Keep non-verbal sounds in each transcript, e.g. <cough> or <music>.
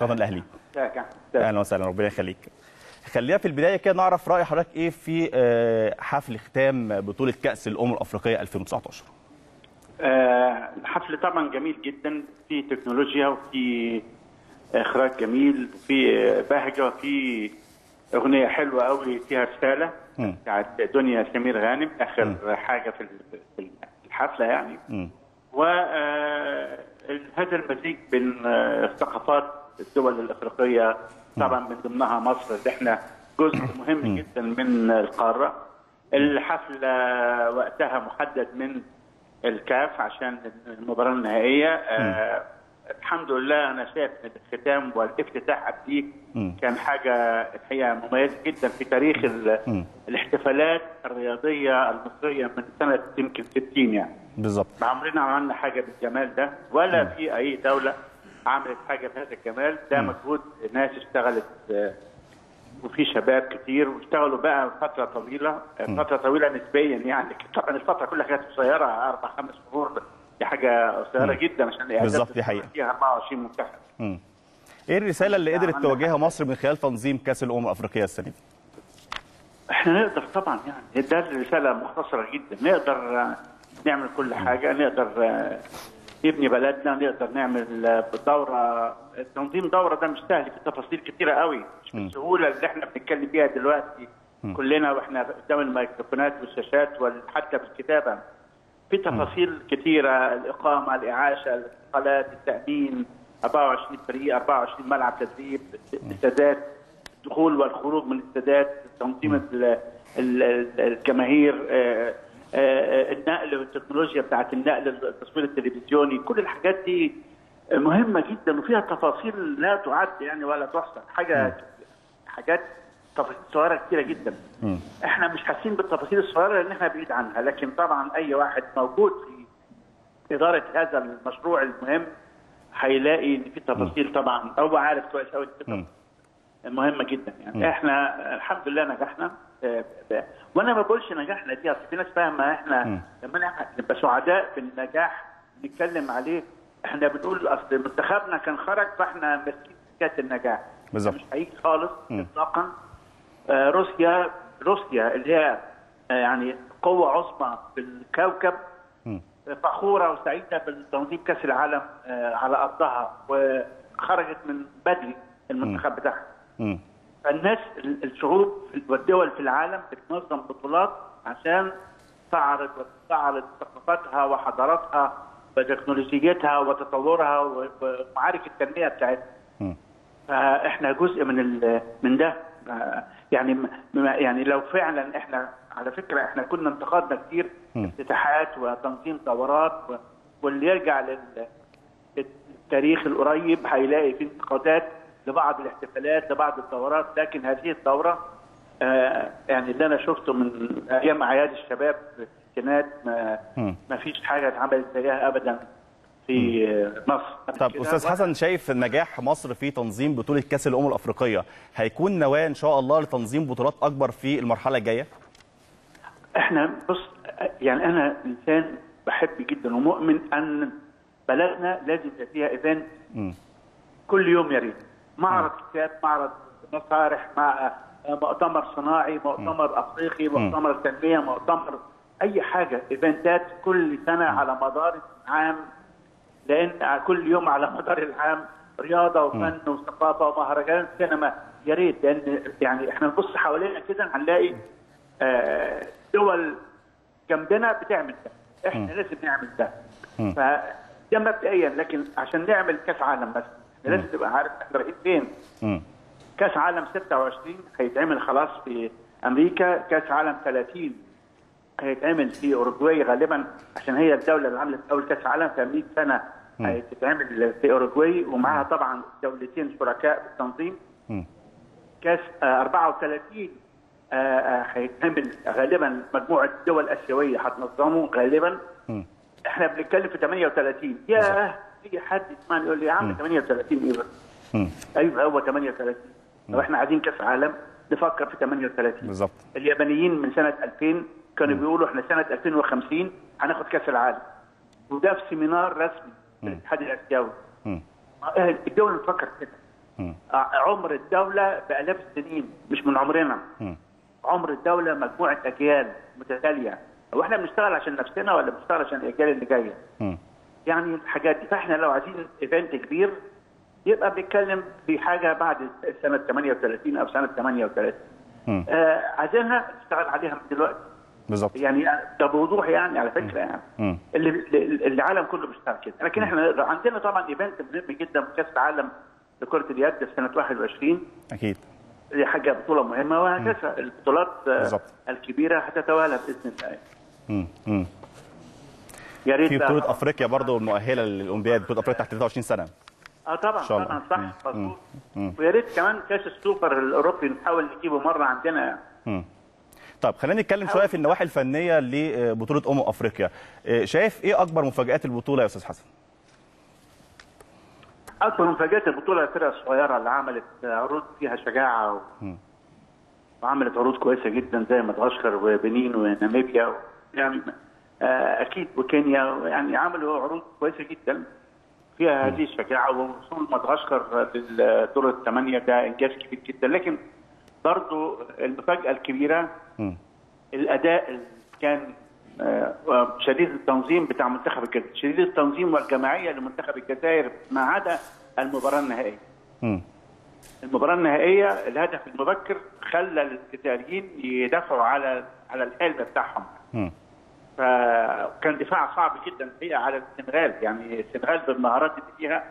قناه الاهلي أهلا وسهلا ربنا يخليك. خلينا في البداية كده نعرف رأي حضرتك إيه في آه، حفل ختام بطولة كأس الأمم الأفريقية 2019 آه، الحفل طبعا جميل جدا. في تكنولوجيا وفي إخراج جميل وفي بهجة وفي أغنية حلوة قوي فيها رسالة. بتاعت دنيا سمير غانم آخر حاجة في الحفلة يعني. مم. وهذا المزيج بين آه، ثقافات الدول الأفريقية طبعا من ضمنها مصر اللي إحنا جزء <coughs> مهم جدا من القارة. الحفله وقتها محدد من الكاف عشان المباراة النهائية. آه الحمد لله أنا شايف إن الختام والافتتاح قبليه مم. كان حاجة الحقيقة مميزة جدا في تاريخ. الاحتفالات الرياضية المصرية من سنة يمكن 60 يعني. بالظبط. ما عمرنا عملنا حاجة بالجمال ده ولا في أي دولة عملت حاجة بهذا الجمال. ده مجهود ناس اشتغلت آه، وفي شباب كتير واشتغلوا بقى فترة طويلة. آه، فترة طويلة نسبيا يعني. طبعا الفترة كلها كانت قصيرة أربع خمس شهور. دي حاجة قصيرة جدا عشان بالظبط، دي حقيقة. فيها 24 منتخب. إيه الرسالة اللي قدرت تواجهها مصر من خلال تنظيم كأس الأمم الأفريقية السنة دي؟ إحنا نقدر طبعا يعني. ده رسالة مختصرة جدا. نقدر آه، نعمل كل حاجة. نقدر نبني بلدنا نقدر نعمل دورة. تنظيم دورة ده مش سهل في تفاصيل كتيرة قوي مش بالسهولة اللي إحنا بنتكلم فيها دلوقتي. كلنا وإحنا قدام الميكروفونات والشاشات وحتى بالكتابة. في تفاصيل كتيرة الإقامة الإعاشة الانتقالات التأمين 24 فريق 24 ملعب تدريب استادات الدخول والخروج من الاستادات تنظيم ال- ال- ال- الجماهير آه، النقل والتكنولوجيا بتاعت النقل التصوير التلفزيوني كل الحاجات دي مهمة جدا وفيها تفاصيل لا تعد يعني ولا تحصى حاجة حاجات تفاصيل صغيرة كتيرة جدا. إحنا مش حاسين بالتفاصيل الصغيرة لأن إحنا بعيد عنها لكن طبعا أي واحد موجود في إدارة هذا المشروع المهم هيلاقي إن في تفاصيل طبعا هو عارف كويس قوي مم. مهمة جدا. يعني إحنا الحمد لله نجحنا. آه، وأنا ما بقولش نجحنا دي اصل في ناس فاهمة إحنا. لما نبقى سعداء بالنجاح نتكلم عليه إحنا بنقول أصل منتخبنا كان خرج فاحنا ماسكين حكاية النجاح بالظبط. مش حقيقي خالص. اطلاقا آه، روسيا روسيا اللي هي آه، يعني قوة عظمى في الكوكب. فخورة وسعيدة بالتنظيم كأس العالم آه، على أرضها وخرجت من بدري المنتخب بتاعها مم. فالناس ال- الشعوب والدول في العالم بتنظم بطولات عشان تعرض وتستعرض ثقافتها وحضاراتها وتكنولوجيتها وتطورها ومعارك التنمية بتاعتها. فاحنا جزء من من ده يعني يعني لو فعلا إحنا على فكرة إحنا كنا انتقدنا كتير. افتتاحات وتنظيم دورات واللي يرجع لل- للتاريخ القريب هيلاقي في انتقادات لبعض الاحتفالات لبعض الدورات لكن هذه الدوره آه، يعني اللي أنا شفته من أيام أعياد الشباب في الستينات ما, فيش حاجة اتعملت زيها ابدا في مصر. طب أستاذ حسن شايف نجاح مصر في تنظيم بطولة كأس الأمم الأفريقية هيكون نواة إن شاء الله لتنظيم بطولات أكبر في المرحلة الجاية؟ إحنا بص يعني أنا إنسان بحب جدا ومؤمن أن بلدنا لازم يبقى فيها event. كل يوم يا ريت. معرض كتاب معرض مسارح مع مؤتمر صناعي مؤتمر أفريقي مؤتمر تنمية مؤتمر أي حاجة event ات كل سنة على مدار عام لأن كل يوم على مدار العام رياضة وفن وثقافة ومهرجان سينما. يا ريت لأن يعني إحنا نبص حوالينا كده هنلاقي آه، دول جنبنا بتعمل ده. إحنا لازم نعمل ده. فده مبدئيا لكن عشان نعمل كأس عالم بس. لازم تبقى عارف إحنا رايحين فين. كاس عالم 26 هيتعمل خلاص في أمريكا كاس عالم 30 هيتعمل في اوروجواي غالبا عشان هي الدولة اللي عملت أول كاس عالم في 100 سنة هتتعمل في اوروجواي ومعاها طبعا دولتين شركاء في التنظيم. كاس آه، 34 آه، آه، هيتعمل غالبا مجموعة دول اسيويه هتنظمه غالبا. إحنا بنتكلم في 38 ياه يجي حد يسمعني يقول لي يا عم 38 إيه بس. أيوه هو 38 لو إحنا عايزين كأس عالم نفكر في 38 بالظبط. اليابانيين من سنة 2000 كانوا بيقولوا إحنا سنة 2050 هناخد كأس العالم. وده في seminar رسمي. الاتحاد الأسيوي. مم. الدول بتفكر كده. عمر الدولة بالاف السنين مش من عمرنا. عمر الدولة مجموعة أجيال متتالية. هو إحنا بنشتغل عشان نفسنا ولا بنشتغل عشان الأجيال اللي جاية. يعني الحاجات دي. فاحنا لو عايزين event كبير يبقى بنتكلم في حاجة بعد سنة 38 أو سنة 38 مم. آه عايزينها نشتغل عليها من دلوقتي. بالظبط. يعني ده بوضوح يعني على فكرة يعني. مم. اللي اللي- العالم كله بيشتغل كده. لكن إحنا عندنا طبعا ايفنت مهم جدا في كأس العالم لكرة اليد في سنة 21 أكيد. دي حاجة بطولة مهمة وهكذا البطولات آه، بالظبط. الكبيرة هتتوالى بإذن الله. مم. يا ريت في بطولة أفريقيا برضه المؤهله للأولمبياد بطولة أفريقيا تحت 23 سنة. آه طبعا. طبعا صح. مظبوط. ويا ريت كمان كاس السوبر الأوروبي نحاول نجيبه مرة عندنا. يعني. طب خلينا نتكلم شوية في النواحي الفنية لبطولة أمم أفريقيا. إيه، شايف إيه أكبر مفاجآت البطولة يا أستاذ حسن؟ أكبر مفاجآت البطولة الفرقه الصغيرة اللي عملت عروض فيها شجاعة و... وعملت عروض كويسة جدا زي مدغشقر وبنين وناميبيا و... يعني آه، أكيد وكينيا يعني عملوا عروض كويسة جدا فيها هذه الشجاعة ووصول مدغشقر للدور الثمانية ده إنجاز كبير جدا لكن برضو المفاجأة الكبيرة مم. الأداء اللي كان آه، شديد التنظيم بتاع منتخب الجزائر شديد التنظيم والجماعية لمنتخب الجزائر ما عدا المباراة النهائية مم. المباراة النهائية الهدف المبكر خلى الجزائريين يدافعوا على على الحلم بتاعهم مم. فكان دفاع صعب جدا الحقيقة على السنغال يعني السنغال بالمهارات اللي فيها.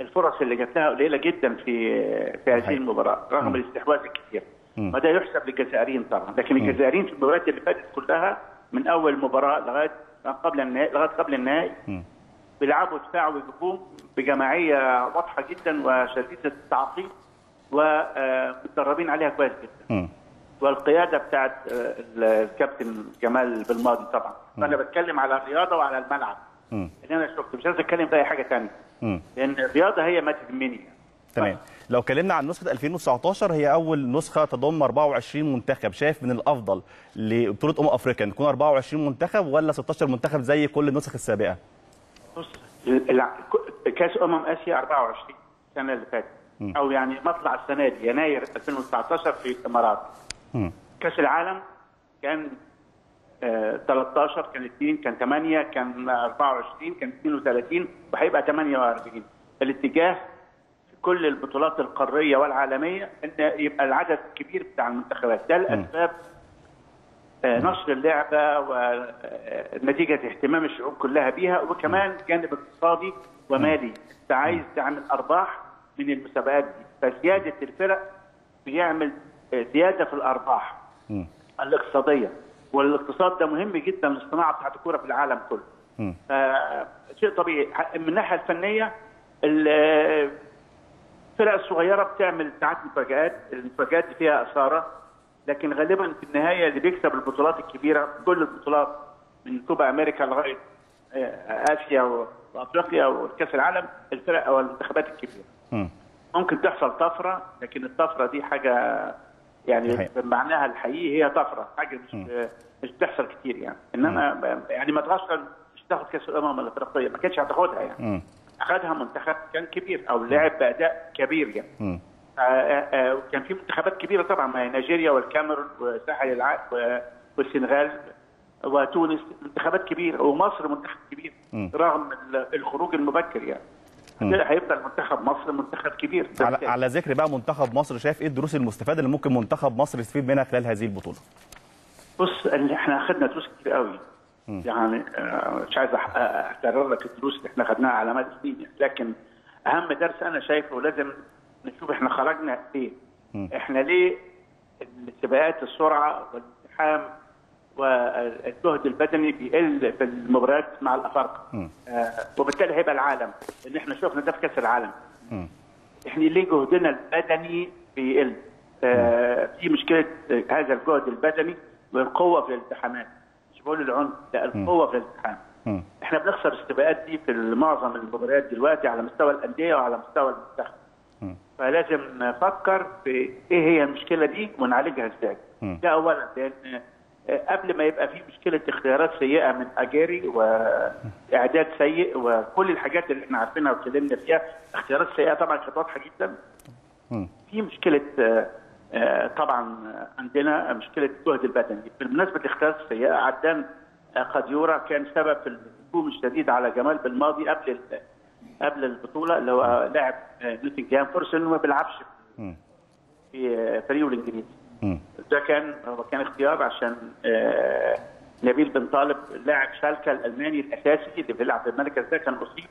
الفرص اللي جات لها قليلة جدا في في هذه. المباراة رغم الاستحواذ الكثير. وده يحسب للجزائريين طبعا لكن الجزائريين في المباريات اللي فاتت كلها من أول مباراة لغاية قبل النهائي لغاية قبل النهائي. بيلعبوا دفاع وهجوم بجماعية واضحة جدا وشديدة التعقيد ومتدربين عليها كويس جدا مم. والقيادة بتاعت آه، الكابتن جمال بالماضي طبعا. فأنا بتكلم على الرياضة وعلى الملعب. مم. اللي أنا شفته مش عايز أتكلم في أي حاجة ثانية. لأن الرياضة هي ما تهمني. تمام. لو اتكلمنا عن نسخة 2019 هي أول نسخة تضم 24 منتخب. شايف من الأفضل لبطولة امم أفريقيا نكون 24 منتخب ولا 16 منتخب زي كل النسخ السابقة؟ بص كأس أمم آسيا 24 السنة اللي فاتت. أو يعني مطلع السنة دي يناير 2019 في الإمارات. كأس العالم كان آه 13 كان 2 كان 8 كان 24 كان 32 وهيبقى 48 الاتجاه في كل البطولات القارية والعالمية إن يبقى العدد كبير بتاع المنتخبات. ده الأسباب آه، نشر اللعبة ونتيجه اهتمام الشعوب كلها بيها وكمان جانب اقتصادي ومالي. أنت عايز تعمل أرباح من المسابقات دي. فزيادة الفرق بيعمل آه، زيادة في الأرباح مم. الاقتصادية والاقتصاد ده مهم جدا للصناعه بتاعت الكورة في العالم كله. آه، شيء طبيعي من الناحية الفنية ال- الفرق الصغيرة بتعمل ساعات مفاجآت المفاجآت دي فيها إثارة لكن غالبا في النهاية اللي بيكسب البطولات الكبيرة كل البطولات من كوبا أمريكا لغاية آه، آسيا وأفريقيا وكأس العالم الفرق أو المنتخبات الكبيرة مم. ممكن تحصل طفرة لكن الطفرة دي حاجة يعني صحيح. بمعناها الحقيقي هي طفرة. حاجة مش مش بتحصل كتير يعني. إنما يعني مدغشقر مش تاخد كأس الأمم الإفريقية. ما كانتش هتاخدها يعني. مم. اخذها منتخب كان كبير أو لعب بأداء كبير يعني. مم. آه، آه، آه، وكان في منتخبات كبيرة طبعا ما هي نيجيريا والكاميرون وساحل العاج والسنغال وتونس منتخبات كبيره ومصر منتخب كبير مم. رغم ال- الخروج المبكر يعني. مم. هيفضل منتخب مصر منتخب كبير. على, على ذكر بقى منتخب مصر شايف إيه الدروس المستفادة اللي ممكن منتخب مصر يستفيد منها خلال هذه البطولة؟ بص اللي إحنا اخذنا دروس كتير قوي. يعني آه، مش عايز أكرر لك الدروس اللي إحنا اخذناها على مدى سنين لكن أهم درس أنا شايفه لازم نشوف إحنا خرجنا إيه. إحنا ليه السباقات السرعة والازدحام والجهد البدني بيقل في المباريات مع الأفارقة. آه وبالتالي هيبقى العالم إن إحنا شفنا ده في كأس العالم مم. إحنا ليه جهدنا البدني بيقل؟ آه في مشكلة هذا الجهد البدني والقوة في الالتحامات مش بقول العنف لا القوة في الالتحام. إحنا بنخسر السباقات دي في معظم المباريات دلوقتي على مستوى الأندية وعلى مستوى المنتخب. فلازم نفكر في إيه هي المشكلة دي ونعالجها إزاي. ده اولا لأن قبل ما يبقى في مشكلة اختيارات سيئة من أجاري وإعداد سيء وكل الحاجات اللي إحنا عارفينها واتكلمنا فيها اختيارات سيئة طبعا كانت واضحة جدا في مشكلة آه، آه، طبعا عندنا مشكلة الجهد البدني بالمناسبة الاختيارات السيئة عدان آه، قديورة كان سبب في الهجوم الشديد على جمال بالماضي قبل قبل البطولة اللي هو لاعب نوتنجهام فورست انه ما بيلعبش. في فريقه الإنجليزي. ده كان هو كان اختيار عشان آه، نبيل بن طالب لاعب شالكة الألماني الأساسي اللي بيلعب في المركز ده كان اصيب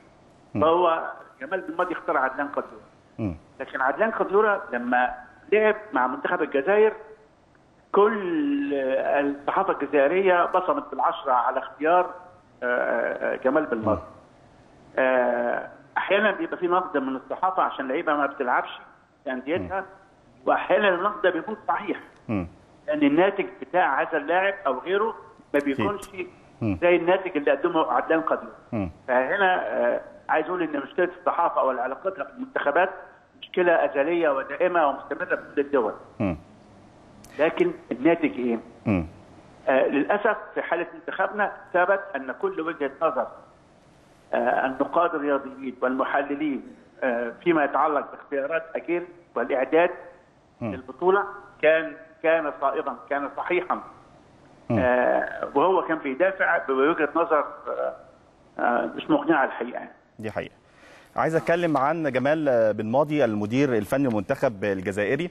فهو جمال بن ماضي اختار عدنان قديوره مم. لكن عدنان قديوره لما لعب مع منتخب الجزائر كل الصحافه الجزائرية بصمت بالعشرة على اختيار آه، آه، جمال بن ماضي. أحيانا بيبقى في نقد من الصحافة عشان لعيبة ما بتلعبش في أنديتها وأحيانا النقد ده بيكون صحيح. لأن الناتج بتاع هذا اللاعب أو غيره ما بيكونش زي الناتج اللي قدمه عدنان قدير. فهنا آه، عايز أقول إن مشكلة الصحافة أو علاقتها بالمنتخبات مشكلة أزلية ودائمة ومستمرة في كل الدول. لكن الناتج إيه؟ آه للأسف في حالة منتخبنا ثبت أن كل وجهة نظر آه النقاد الرياضيين والمحللين آه فيما يتعلق باختيارات اجيل والإعداد للبطولة كان كان صائبا كان صحيحا. آه وهو كان بيدافع بوجهة نظر آه آه مش مقنعة الحقيقة يعني. دي حقيقة. عايز أتكلم عن جمال بن ماضي المدير الفني المنتخب الجزائري.